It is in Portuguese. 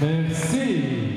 Merci.